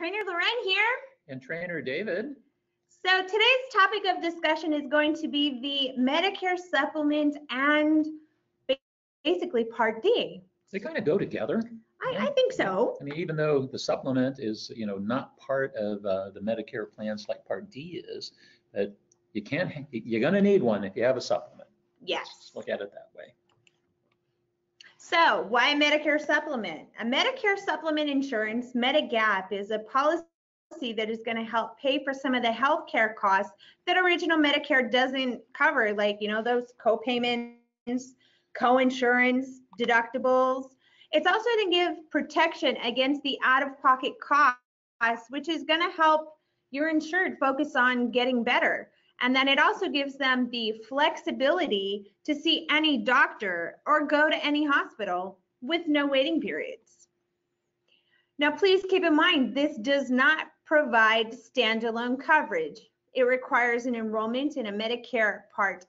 Trainer Lorraine here. And Trainer David. So today's topic of discussion is going to be the Medicare supplement and basically Part D. They kind of go together. I, I think so. I mean, even though the supplement is, you know, not part of uh, the Medicare plans like Part D is, but you can't, you're going to need one if you have a supplement. Yes. Let's look at it that way. So why a Medicare supplement? A Medicare supplement insurance, Medigap, is a policy that is going to help pay for some of the health care costs that original Medicare doesn't cover, like, you know, those co-payments, co-insurance, deductibles. It's also going to give protection against the out-of-pocket costs, which is going to help your insured focus on getting better. And then it also gives them the flexibility to see any doctor or go to any hospital with no waiting periods. Now, please keep in mind, this does not provide standalone coverage. It requires an enrollment in a Medicare Part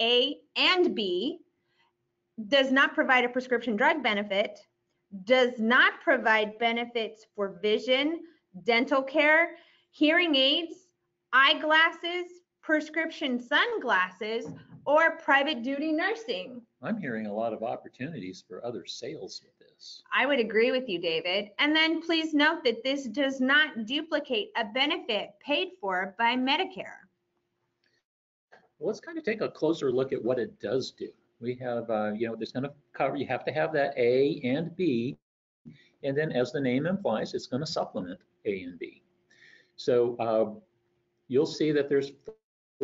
A and B, does not provide a prescription drug benefit, does not provide benefits for vision, dental care, hearing aids, eyeglasses, prescription sunglasses, or private duty nursing. I'm hearing a lot of opportunities for other sales with this. I would agree with you, David. And then please note that this does not duplicate a benefit paid for by Medicare. Well, let's kind of take a closer look at what it does do. We have, uh, you know, there's going to cover, you have to have that A and B. And then as the name implies, it's going to supplement A and B. So uh, you'll see that there's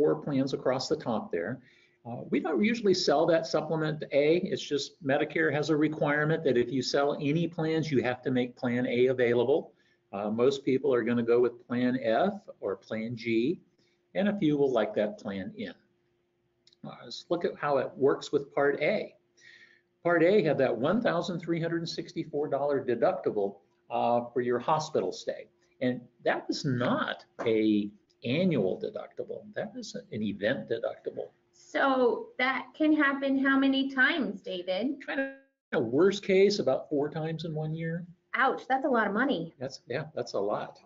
four plans across the top there. Uh, we don't usually sell that supplement A. It's just Medicare has a requirement that if you sell any plans, you have to make Plan A available. Uh, most people are going to go with Plan F or Plan G, and a few will like that Plan N. Uh, let's look at how it works with Part A. Part A had that $1,364 deductible uh, for your hospital stay, and that was not a annual deductible. That is an event deductible. So that can happen how many times, David? Kind of worst case, about four times in one year. Ouch, that's a lot of money. That's yeah, that's a lot.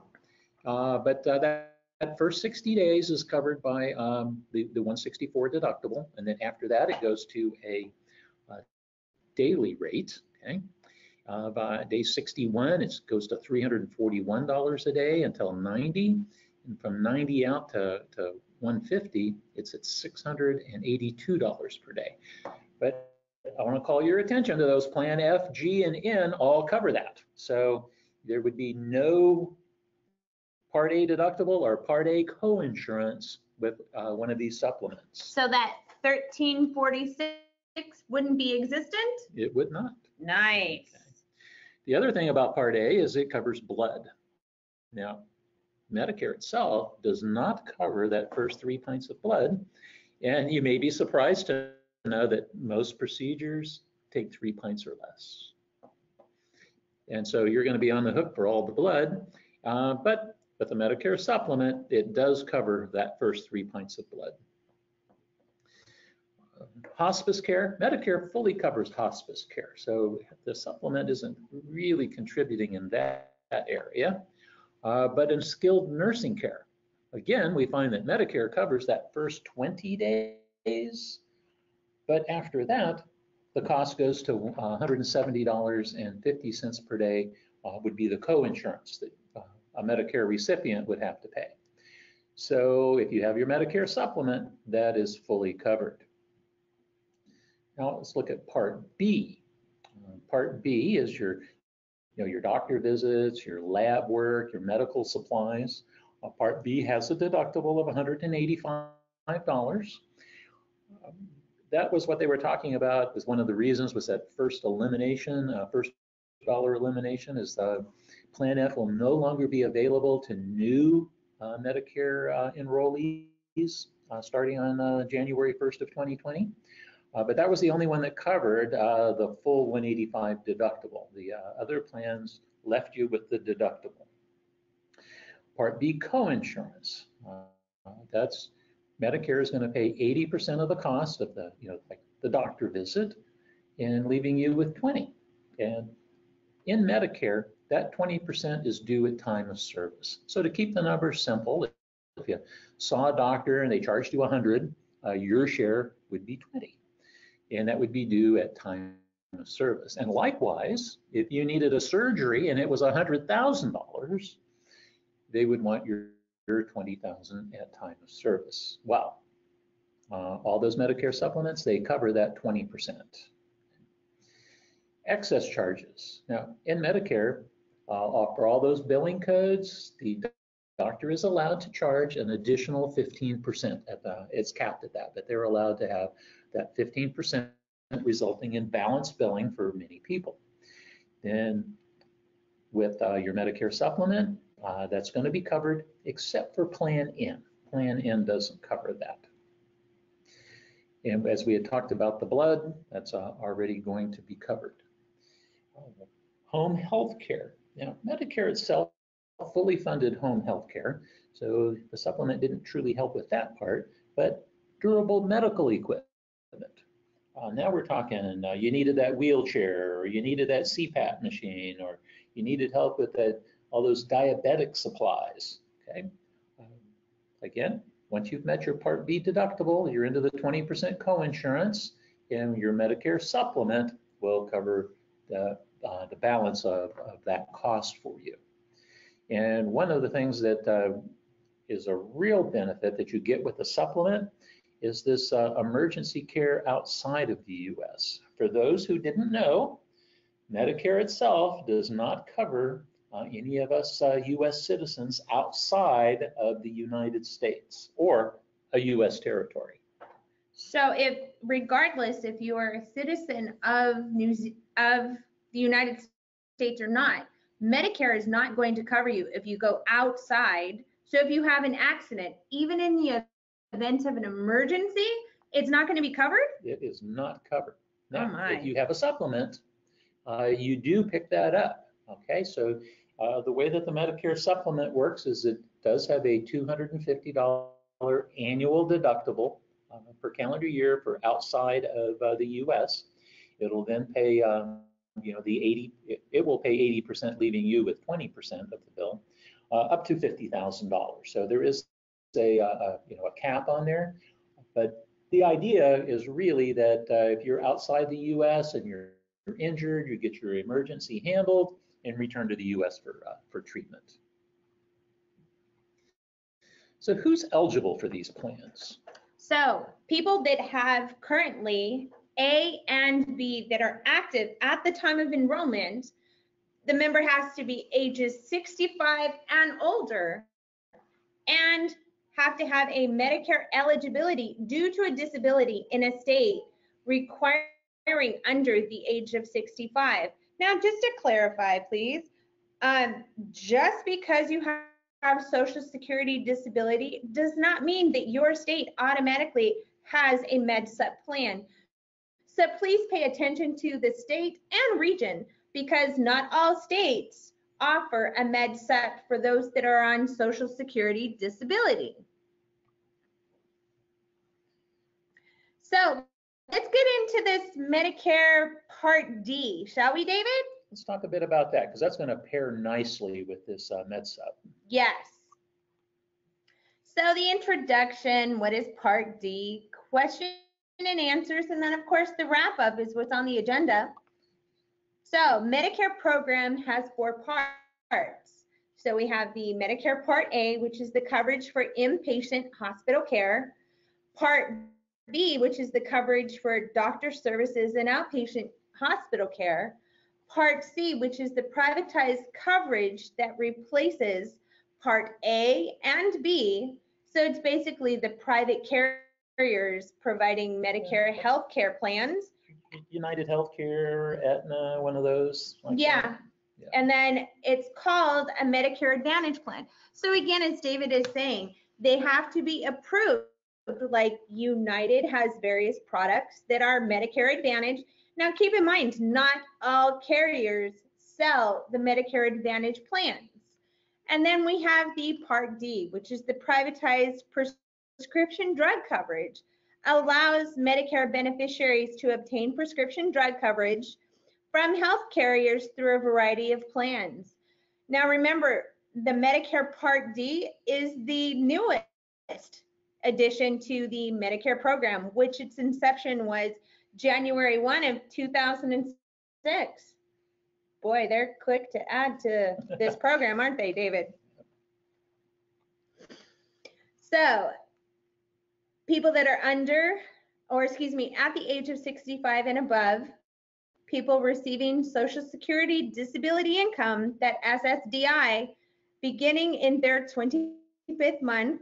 Uh, but uh, that, that, first 60 days is covered by um, the, the 164 deductible, and then after that it goes to a, a daily rate. Okay, uh, by day 61 it goes to $341 a day until 90 and from 90 out to, to 150, it's at $682 per day. But I want to call your attention to those plan F, G, and N all cover that. So there would be no Part A deductible or Part A co-insurance with uh, one of these supplements. So that 1346 wouldn't be existent? It would not. Nice. Okay. The other thing about Part A is it covers blood. Now, Medicare itself does not cover that first three pints of blood. And you may be surprised to know that most procedures take three pints or less. And so you're going to be on the hook for all the blood. Uh, but with the Medicare supplement, it does cover that first three pints of blood. Hospice care, Medicare fully covers hospice care. So the supplement isn't really contributing in that, that area uh, but in skilled nursing care. Again, we find that Medicare covers that first 20 days, but after that, the cost goes to $170.50 per day uh, would be the co-insurance that uh, a Medicare recipient would have to pay. So if you have your Medicare supplement, that is fully covered. Now let's look at Part B. Uh, Part B is your you know, your doctor visits, your lab work, your medical supplies. Uh, Part B has a deductible of $185. Um, that was what they were talking about was one of the reasons was that first elimination, uh, first dollar elimination is the Plan F will no longer be available to new uh, Medicare uh, enrollees uh, starting on uh, January 1st of 2020. Uh, but that was the only one that covered uh, the full 185 deductible. The uh, other plans left you with the deductible. Part B co-insurance. Uh, that's Medicare is going to pay 80% of the cost of the, you know, like the doctor visit and leaving you with 20. And in Medicare, that 20% is due at time of service. So to keep the numbers simple, if you saw a doctor and they charged you 100, uh, your share would be 20. And that would be due at time of service. And likewise, if you needed a surgery and it was $100,000, they would want your, your 20,000 at time of service. Well, uh, all those Medicare supplements, they cover that 20%. Excess charges. Now, in Medicare, uh, for all those billing codes, the doctor is allowed to charge an additional 15% at the, it's capped at that, but they're allowed to have that 15% resulting in balanced billing for many people. Then with uh, your Medicare supplement, uh, that's going to be covered except for Plan N. Plan N doesn't cover that. And as we had talked about the blood, that's uh, already going to be covered. Home health care. Now, Medicare itself fully funded home health care, so the supplement didn't truly help with that part, but durable medical equipment. Uh, now we're talking, uh, you needed that wheelchair, or you needed that CPAP machine, or you needed help with that, all those diabetic supplies. Okay. Um, again, once you've met your Part B deductible, you're into the 20% coinsurance, and your Medicare supplement will cover the, uh, the balance of, of, that cost for you. And one of the things that uh, is a real benefit that you get with the supplement is this uh, emergency care outside of the US. For those who didn't know, Medicare itself does not cover uh, any of us uh, US citizens outside of the United States or a US territory. So if, regardless if you are a citizen of New of the United States or not, Medicare is not going to cover you if you go outside. So if you have an accident, even in the event of an emergency, it's not going to be covered? It is not covered. Now, oh if you have a supplement, uh, you do pick that up. Okay, so uh, the way that the Medicare supplement works is it does have a $250 annual deductible uh, per calendar year for outside of uh, the U.S. It'll then pay, um, you know, the 80, it, it, will pay 80% leaving you with 20% of the bill, uh, up to $50,000. So there is a, a, you know, a cap on there, but the idea is really that uh, if you're outside the U.S. and you're injured, you get your emergency handled and return to the U.S. for, uh, for treatment. So who's eligible for these plans? So people that have currently A and B that are active at the time of enrollment, the member has to be ages 65 and older and have to have a Medicare eligibility due to a disability in a state requiring under the age of 65. Now, just to clarify, please, um, just because you have, have Social Security disability does not mean that your state automatically has a MedSup plan. So please pay attention to the state and region because not all states offer a MedSup for those that are on Social Security disability. So let's get into this Medicare Part D, shall we, David? Let's talk a bit about that because that's going to pair nicely with this uh, MedSup. Yes. So the introduction, what is Part D, question and answers, and then of course the wrap up is what's on the agenda. So Medicare program has four parts. So we have the Medicare Part A, which is the coverage for inpatient hospital care. Part B, which is the coverage for doctor services and outpatient hospital care. Part C, which is the privatized coverage that replaces Part A and B. So it's basically the private carriers providing Medicare health care plans. United Healthcare, Aetna, one of those. Like yeah. yeah. And then it's called a Medicare Advantage plan. So again, as David is saying, they have to be approved like United has various products that are Medicare Advantage. Now keep in mind, not all carriers sell the Medicare Advantage plans. And then we have the Part D, which is the privatized prescription drug coverage, allows Medicare beneficiaries to obtain prescription drug coverage from health carriers through a variety of plans. Now remember, the Medicare Part D is the newest addition to the Medicare program, which its inception was January 1 of 2006. Boy, they're quick to add to this program, aren't they, David? So, people that are under, or excuse me, at the age of 65 and above, people receiving Social Security disability income, that SSDI, beginning in their 25th month,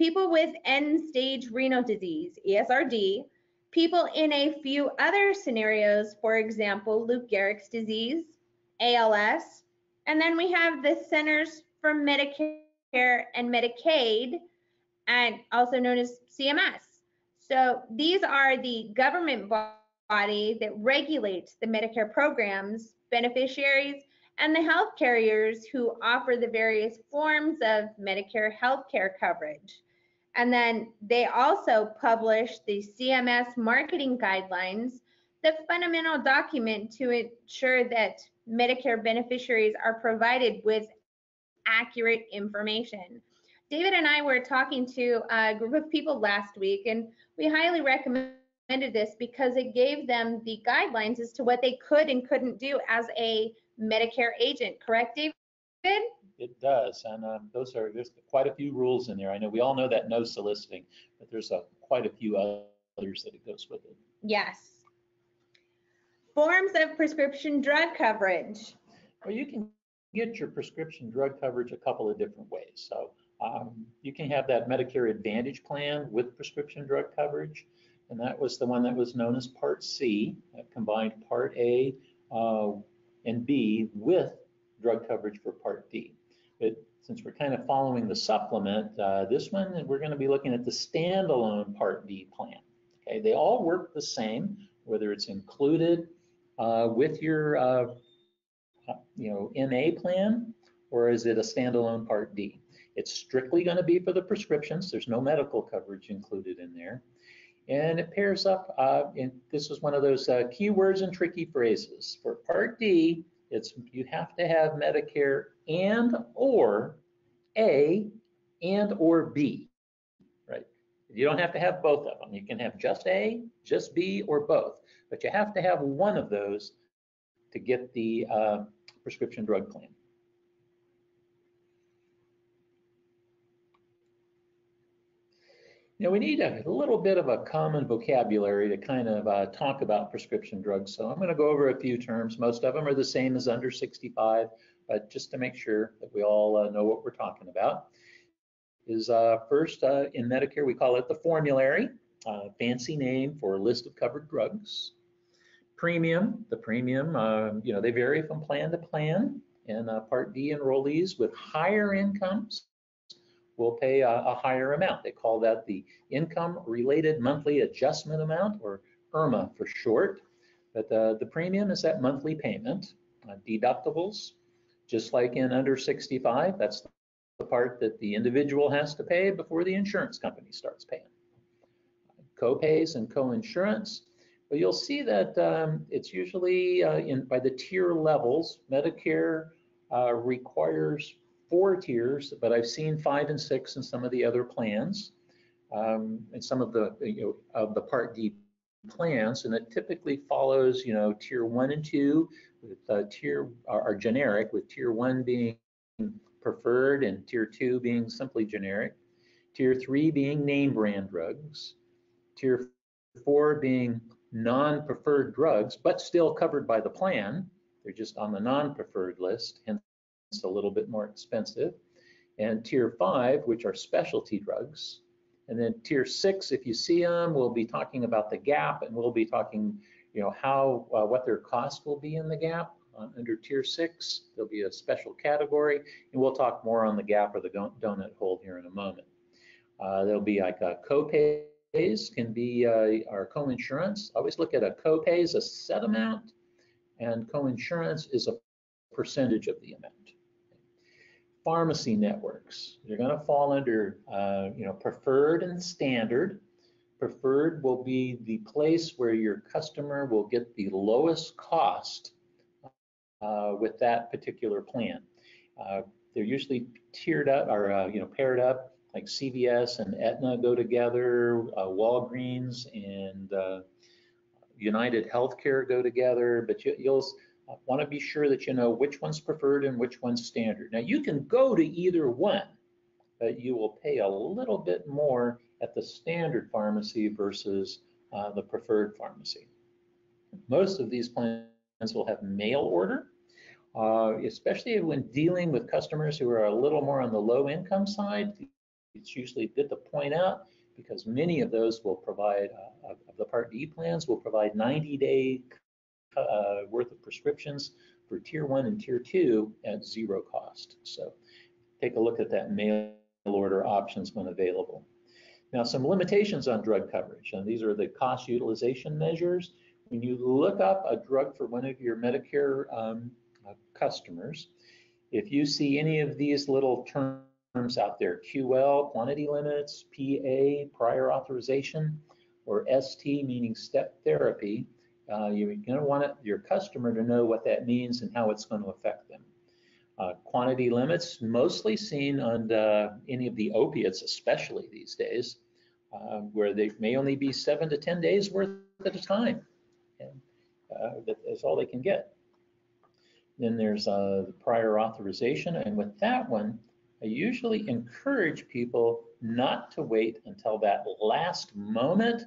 people with end stage renal disease, ESRD, people in a few other scenarios, for example, Lou Gehrig's disease, ALS, and then we have the Centers for Medicare and Medicaid, and also known as CMS. So these are the government body that regulates the Medicare programs, beneficiaries, and the health carriers who offer the various forms of Medicare healthcare coverage. And then they also publish the CMS marketing guidelines, the fundamental document to ensure that Medicare beneficiaries are provided with accurate information. David and I were talking to a group of people last week, and we highly recommended this because it gave them the guidelines as to what they could and couldn't do as a Medicare agent. Correct, David? It does, and um, those are there's quite a few rules in there. I know we all know that no soliciting, but there's a, quite a few others that it goes with it. Yes. Forms of prescription drug coverage. Well, you can get your prescription drug coverage a couple of different ways. So um, you can have that Medicare Advantage plan with prescription drug coverage, and that was the one that was known as Part C, that combined Part A uh, and B with drug coverage for Part D. But since we're kind of following the supplement, uh, this one, we're going to be looking at the standalone Part D plan. Okay, they all work the same, whether it's included uh, with your, uh, you know, MA plan, or is it a standalone Part D? It's strictly going to be for the prescriptions. There's no medical coverage included in there. And it pairs up, uh, and this is one of those uh, keywords and tricky phrases. For Part D, it's you have to have Medicare and or A and or B, right? You don't have to have both of them. You can have just A, just B, or both, but you have to have one of those to get the uh, prescription drug plan. Now we need a, little bit of a common vocabulary to kind of uh, talk about prescription drugs. So I'm going to go over a few terms. Most of them are the same as under 65, but just to make sure that we all uh, know what we're talking about. Is uh, first uh, in Medicare we call it the formulary, uh, fancy name for a list of covered drugs. Premium, the premium, um, you know, they vary from plan to plan. And uh, Part D enrollees with higher incomes will pay a, a higher amount. They call that the income related monthly adjustment amount or IRMAA for short. But the, premium is that monthly payment. Uh, deductibles, just like in under 65, that's the part that the individual has to pay before the insurance company starts paying. Co-pays and co-insurance, well, you'll see that um, it's usually uh, in by the tier levels. Medicare uh, requires four tiers, but I've seen five and six in some of the other plans, um, and some of the you know of the Part D plans, and it typically follows you know tier one and two, with uh, tier are, are generic, with tier one being preferred and tier two being simply generic, tier three being name brand drugs, tier four being non-preferred drugs, but still covered by the plan. They're just on the non-preferred list, hence a little bit more expensive. And tier five, which are specialty drugs. And then tier six, if you see them, we'll be talking about the gap and we'll be talking, you know, how, uh, what their cost will be in the gap. Uh, under tier six, there'll be a special category and we'll talk more on the gap or the donut hole here in a moment. Uh, there'll be like a co-pays can be uh, our co-insurance. Always look at a copay as a set amount and co-insurance is a percentage of the amount pharmacy networks. You're going to fall under, uh, you know, preferred and standard. Preferred will be the place where your customer will get the lowest cost uh, with that particular plan. Uh, they're usually tiered up or uh, you know paired up, like CVS and Aetna go together, uh, Walgreens and uh, United Healthcare go together. But you, you'll want to be sure that you know which one's preferred and which one's standard. Now you can go to either one, but you will pay a little bit more at the standard pharmacy versus uh, the preferred pharmacy. Most of these plans will have mail order, uh, especially when dealing with customers who are a little more on the low income side. It's usually good to point out because many of those will provide, uh, of the Part D plans will provide 90 day uh, worth of prescriptions for tier one and tier two at zero cost. So take a look at that mail order options when available. Now, some limitations on drug coverage, and these are the cost utilization measures. When you look up a drug for one of your Medicare um, uh, customers, if you see any of these little terms out there, QL, quantity limits, PA, prior authorization, or ST, meaning step therapy, uh, you're going to want your customer to know what that means and how it's going to affect them. Uh, quantity limits, mostly seen on uh, any of the opiates, especially these days, uh, where they may only be seven to 10 days worth at a time. And uh, that's all they can get. Then there's uh, the prior authorization. And with that one, I usually encourage people not to wait until that last moment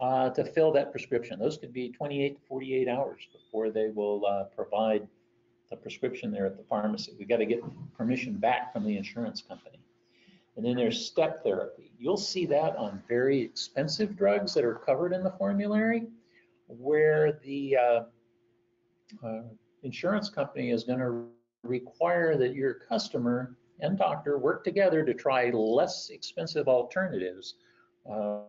uh, to fill that prescription. Those could be 28 to 48 hours before they will uh, provide the prescription there at the pharmacy. We've got to get permission back from the insurance company. And then there's step therapy. You'll see that on very expensive drugs that are covered in the formulary, where the uh, uh, insurance company is going to require that your customer and doctor work together to try less expensive alternatives uh,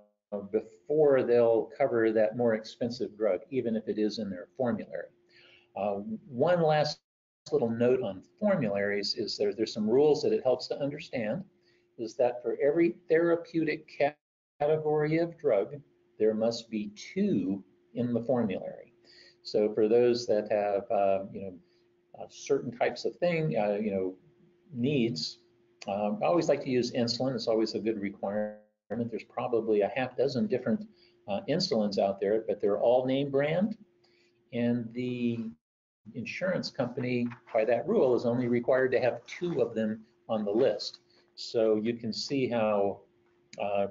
before they'll cover that more expensive drug, even if it is in their formulary. Uh, one last little note on formularies is there, there's some rules that it helps to understand is that for every therapeutic category of drug, there must be two in the formulary. So for those that have, uh, you know, uh, certain types of thing, uh, you know, needs, um, I always like to use insulin. It's always a good requirement. There's probably a half dozen different uh, insulins out there, but they're all name brand. And the insurance company, by that rule, is only required to have two of them on the list. So you can see how uh,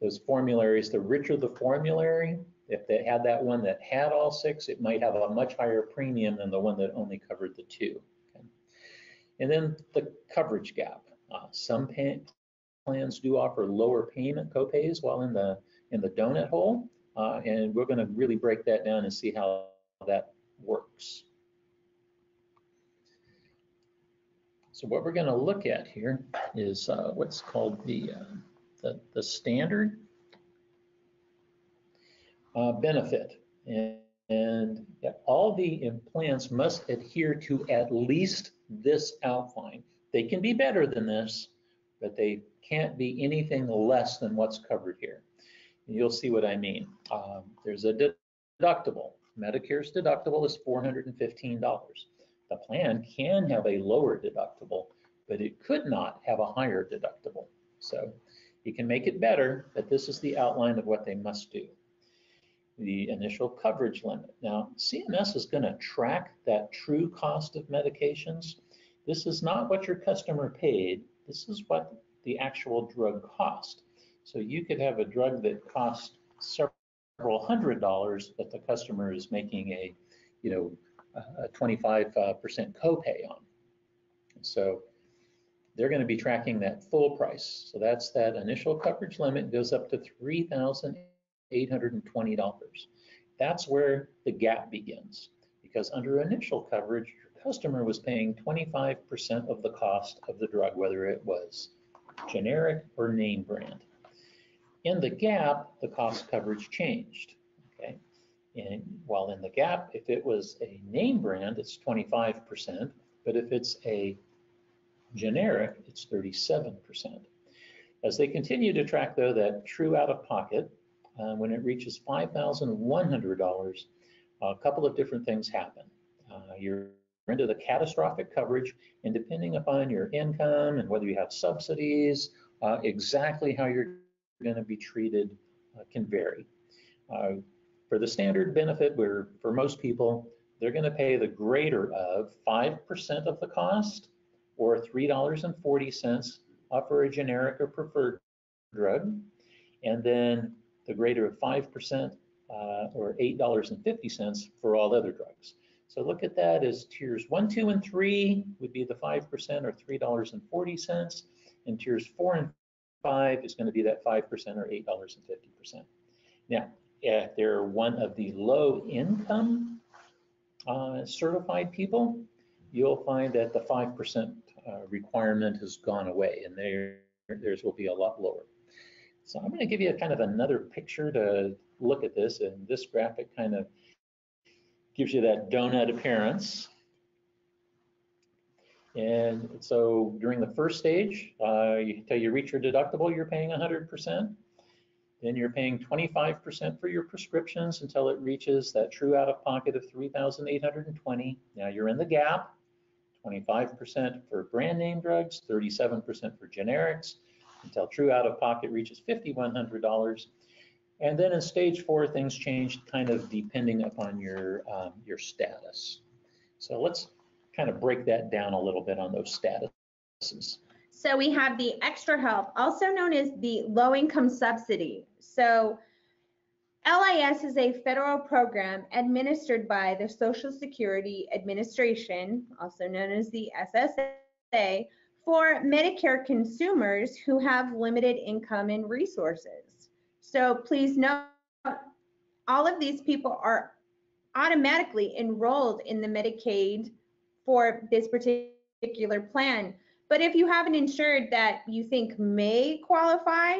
those formularies, the richer the formulary, if they had that one that had all six, it might have a much higher premium than the one that only covered the two. Okay. And then the coverage gap. Uh, some plans do offer lower payment copays while in the in the donut hole, uh, and we're going to really break that down and see how that works. So what we're going to look at here is uh, what's called the, uh, the, the, standard uh, benefit. And, and all the implants must adhere to at least this outline. They can be better than this, but they can't be anything less than what's covered here. And you'll see what I mean. Um, there's a deductible. Medicare's deductible is $415 the plan can have a lower deductible, but it could not have a higher deductible. So you can make it better, but this is the outline of what they must do. The initial coverage limit. Now, CMS is going to track that true cost of medications. This is not what your customer paid. This is what the actual drug cost. So you could have a drug that costs several hundred dollars, but the customer is making a, you know, a 25% uh, copay on. So they're going to be tracking that full price. So that's that initial coverage limit goes up to $3,820. That's where the gap begins because under initial coverage, customer was paying 25% of the cost of the drug, whether it was generic or name brand. In the gap, the cost coverage changed. Okay, and while in the gap, if it was a name brand, it's 25%, but if it's a generic, it's 37%. As they continue to track, though, that true out of pocket, uh, when it reaches $5,100, a couple of different things happen. Uh, your into the catastrophic coverage, and depending upon your income and whether you have subsidies, uh, exactly how you're going to be treated uh, can vary. Uh, for the standard benefit, where for most people, they're going to pay the greater of 5% of the cost or $3.40 for a generic or preferred drug, and then the greater of 5% uh, or $8.50 for all other drugs. So look at that as tiers one, two, and three would be the 5% or $3.40, and tiers four and five is going to be that 5% or $8.50%. Now, if they're one of the low income uh, certified people, you'll find that the 5% uh, requirement has gone away and there, theirs will be a lot lower. So I'm going to give you a kind of another picture to look at this and this graphic kind of gives you that donut appearance. And so during the first stage, uh, until you reach your deductible, you're paying 100%. Then you're paying 25% for your prescriptions until it reaches that true out-of-pocket of 3,820. Now you're in the gap. 25% for brand name drugs, 37% for generics, until true out-of-pocket reaches $5,100. And then in stage four, things change kind of depending upon your, um, your status. So let's kind of break that down a little bit on those statuses. So we have the extra help, also known as the low income subsidy. So LIS is a federal program administered by the Social Security Administration, also known as the SSA, for Medicare consumers who have limited income and resources. So please note, all of these people are automatically enrolled in the Medicaid for this particular plan. But if you have an insured that you think may qualify,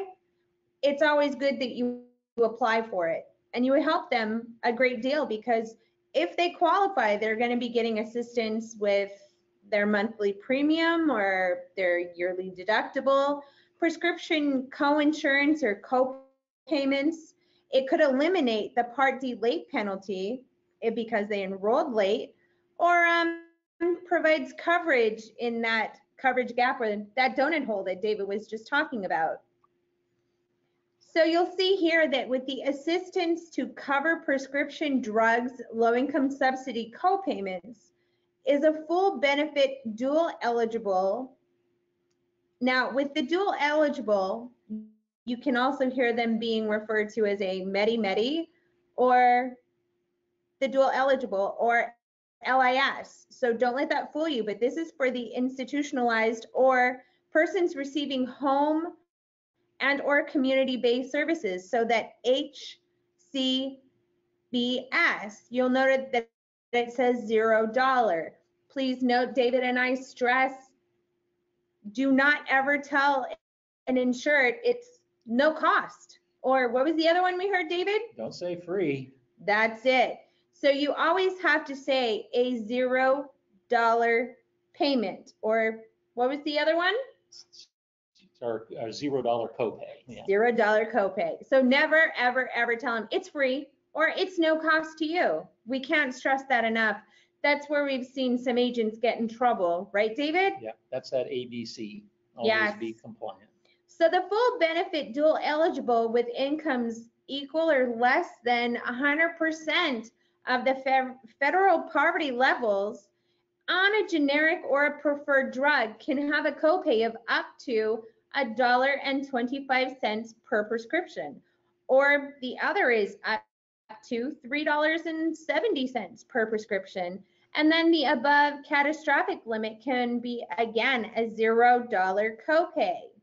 it's always good that you apply for it. And you would help them a great deal because if they qualify, they're going to be getting assistance with their monthly premium or their yearly deductible, prescription co-insurance or co-payments. It could eliminate the Part D late penalty because they enrolled late, or um, provides coverage in that coverage gap or that donut hole that David was just talking about. So you'll see here that with the assistance to cover prescription drugs, low-income subsidy co-payments is a full benefit dual eligible. Now with the dual eligible, you can also hear them being referred to as a Medi-Medi or the dual eligible or LIS. So don't let that fool you, but this is for the institutionalized or persons receiving home and or community-based services so that HCBS, you'll note that it says zero dollar. Please note David and I stress do not ever tell an insured it's no cost. Or what was the other one we heard, David? Don't say free. That's it. So you always have to say a zero dollar payment or what was the other one? Our zero dollar copay. Yeah. Zero dollar copay. So never, ever, ever tell them it's free or it's no cost to you. We can't stress that enough. That's where we've seen some agents get in trouble, right, David? Yeah, that's that ABC. Always yes. be compliant. So the full benefit dual eligible with incomes equal or less than 100% of the federal poverty levels on a generic or a preferred drug can have a copay of up to a dollar and 25 cents per prescription. Or the other is up to $3.70 per prescription. And then the above catastrophic limit can be again a zero dollar copay.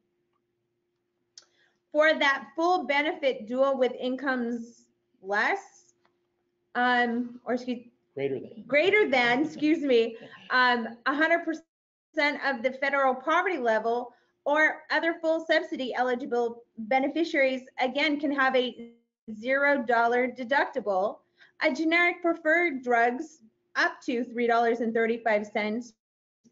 For that full benefit dual with incomes less, um, or excuse greater than greater than, excuse me, um, 100% of the federal poverty level or other full subsidy eligible beneficiaries again can have a zero dollar deductible. A generic preferred drugs up to $3.35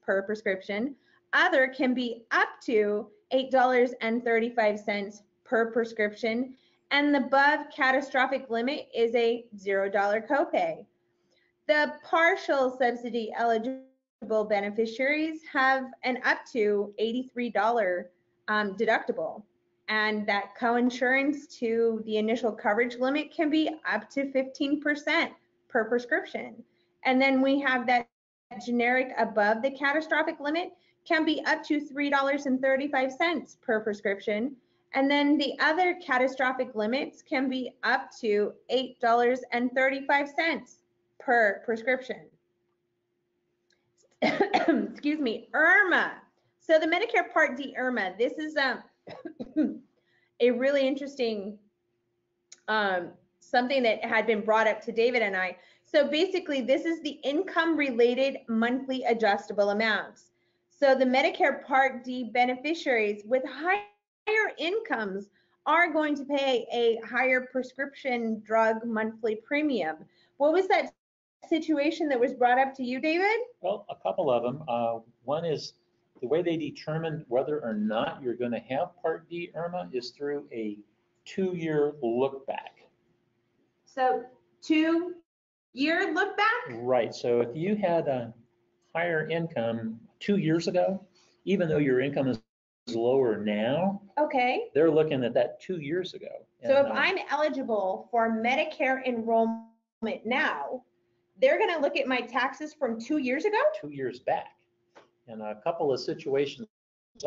per prescription. Other can be up to $8.35 per prescription. And the above catastrophic limit is a $0 copay. The partial subsidy eligible beneficiaries have an up to $83 um, deductible. And that coinsurance to the initial coverage limit can be up to 15% per prescription. And then we have that generic above the catastrophic limit can be up to $3.35 per prescription. And then the other catastrophic limits can be up to $8.35 per prescription. Excuse me, IRMAA. So the Medicare Part D IRMAA, this is um, a really interesting um, something that had been brought up to David and I. So basically, this is the income related monthly adjustable amounts. So the Medicare Part D beneficiaries with higher incomes are going to pay a higher prescription drug monthly premium. What was that situation that was brought up to you, David? Well, a couple of them. Uh, one is the way they determine whether or not you're going to have Part D IRMAA is through a two-year look back. So two year look back? Right, so if you had a higher income two years ago, even though your income is lower now, Okay. they're looking at that two years ago. So And, if uh, I'm eligible for Medicare enrollment now, they're going to look at my taxes from two years ago? two years back. And a couple of situations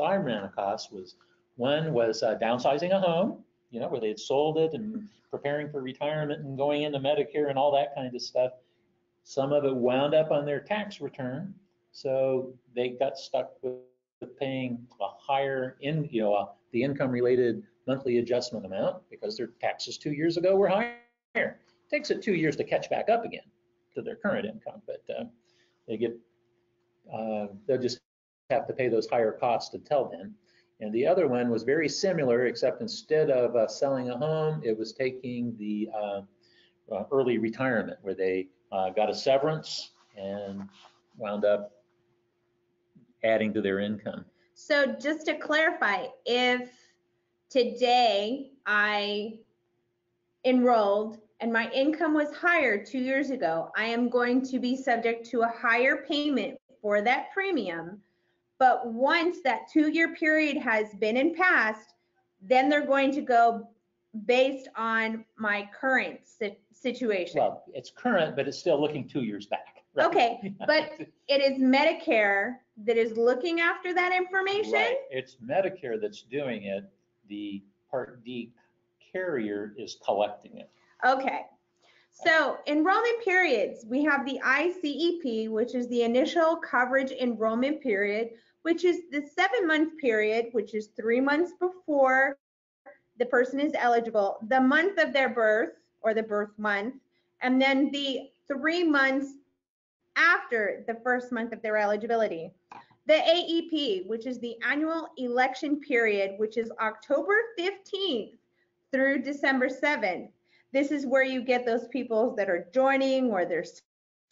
I ran across was, one was uh, downsizing a home, you know, where they had sold it and preparing for retirement and going into Medicare and all that kind of stuff. Some of it wound up on their tax return, so they got stuck with paying a higher in, you know, uh, the income-related monthly adjustment amount because their taxes two years ago were higher. Takes it two years to catch back up again to their current income, but uh, they get uh, they'll just have to pay those higher costs until then. And the other one was very similar, except instead of uh, selling a home, it was taking the uh, uh, early retirement where they uh, got a severance and wound up adding to their income. So just to clarify, if today I enrolled and my income was higher two years ago, I am going to be subject to a higher payment for that premium. But once that two-year period has been and passed, then they're going to go based on my current si- situation. Well, it's current, but it's still looking two years back. Right? Okay, but it is Medicare that is looking after that information? Right, It's Medicare that's doing it. The Part D carrier is collecting it. Okay. So enrollment periods, we have the ICEP, which is the initial coverage enrollment period, which is the seven month period, which is three months before the person is eligible, the month of their birth or the birth month, and then the three months after the first month of their eligibility. The AEP, which is the annual election period, which is October 15th through December 7th. This is where you get those people that are joining or they're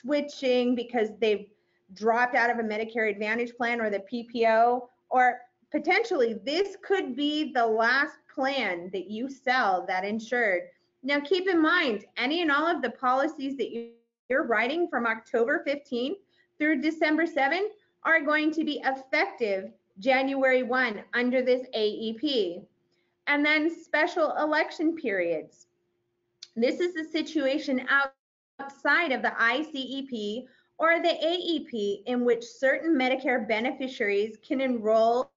switching because they've dropped out of a Medicare Advantage plan or the PPO, or potentially this could be the last plan that you sell that insured. Now keep in mind, any and all of the policies that you- you're writing from October 15th through December 7th are going to be effective January 1 under this AEP. And then special election periods. This is a situation outside of the ICEP or the AEP in which certain Medicare beneficiaries can enroll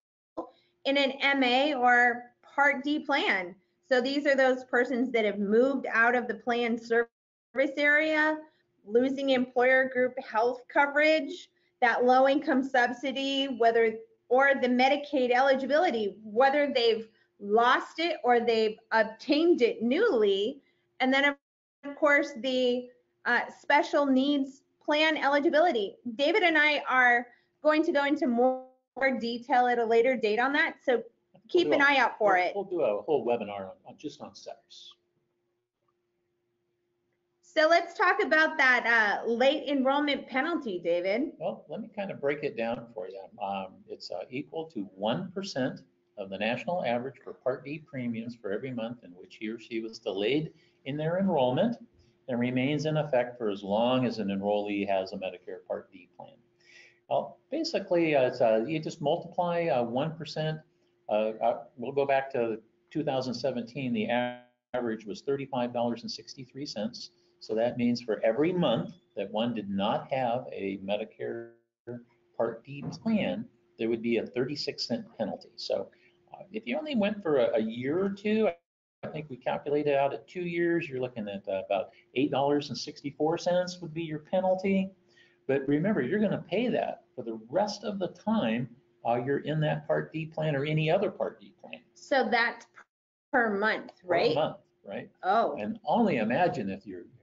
in an MA or Part D plan. So these are those persons that have moved out of the plan service area, losing employer group health coverage, that low income subsidy, whether or the Medicaid eligibility, whether they've lost it or they've obtained it newly. And then, of course, the uh, special needs plan eligibility. David and I are going to go into more, more detail at a later date on that. So keep an eye out for We'll- it. We'll do a whole webinar on, on- just on SEPs. So let's talk about that uh, late enrollment penalty, David. Well, let me kind of break it down for you. Um, It's uh, equal to 1% of the national average for Part D premiums for every month in which he or she was delayed in their enrollment. and remains in effect for as long as an enrollee has a Medicare Part D plan. Well, basically, uh, it's, uh, you just multiply uh, 1%. uh, uh, We'll go back to 2017, the average was $35.63. So that means for every month that one did not have a Medicare Part D plan, there would be a 36 cent penalty. So uh, if you only went for a, a year or two, I think we calculated out at two years, you're looking at uh, about $8.64 would be your penalty. But remember, you're going to pay that for the rest of the time uh, you're in that Part D plan or any other Part D plan. So that's per month, per right? month, right? Oh, And only imagine if your, if your uh,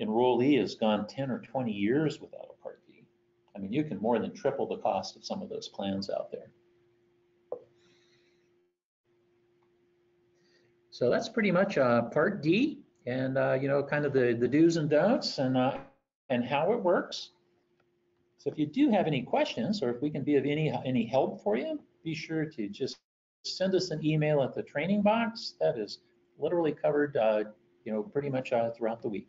enrollee has gone 10 or 20 years without a Part D. I mean, you can more than triple the cost of some of those plans out there. So that's pretty much uh, Part D and, uh, you know, kind of the, the do's and don'ts and, uh, and how it works. So if you do have any questions or if we can be of any, any help for you, be sure to just send us an email at the training box. That is literally covered, uh, you know, pretty much uh, throughout the week.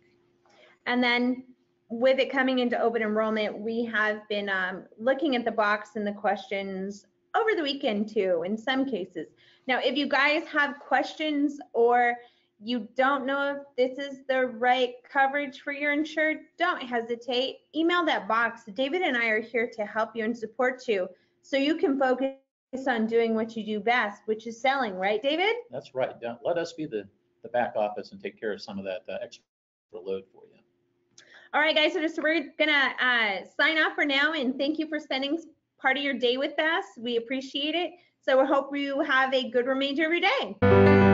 And then with it coming into open enrollment, we have been um, looking at the box and the questions over the weekend too, in some cases. Now, if you guys have questions or you don't know if this is the right coverage for your insured, don't hesitate. Email that box. David and I are here to help you and support you so you can focus on doing what you do best, which is selling, right, David? That's right. Let us be the, the back office and take care of some of that uh, extra load for you. All right, guys, so just we're gonna uh, sign off for now and thank you for spending part of your day with us. We appreciate it. So we hope you have a good remainder of your day.